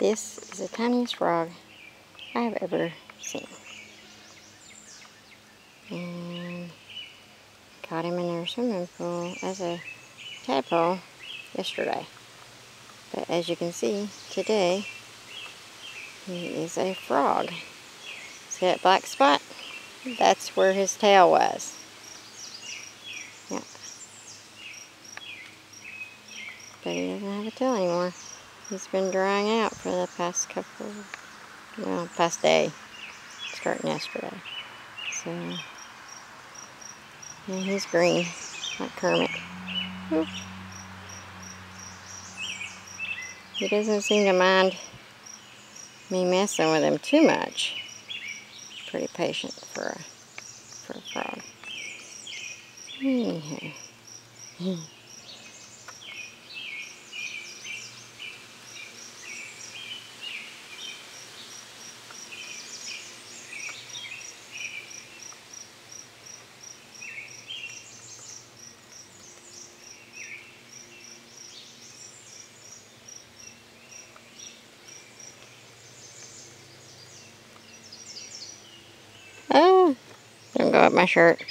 This is the tiniest frog I have ever seen. And caught him in their swimming pool as a tadpole yesterday. But as you can see, today, he is a frog. See that black spot? That's where his tail was. Yeah. But he doesn't have a tail anymore. He's been drying out for the past couple, well, past day, starting yesterday. So, he's green, like Kermit. Oof. He doesn't seem to mind me messing with him too much. Pretty patient for a, for a frog. Anyhow. Don't go up my shirt.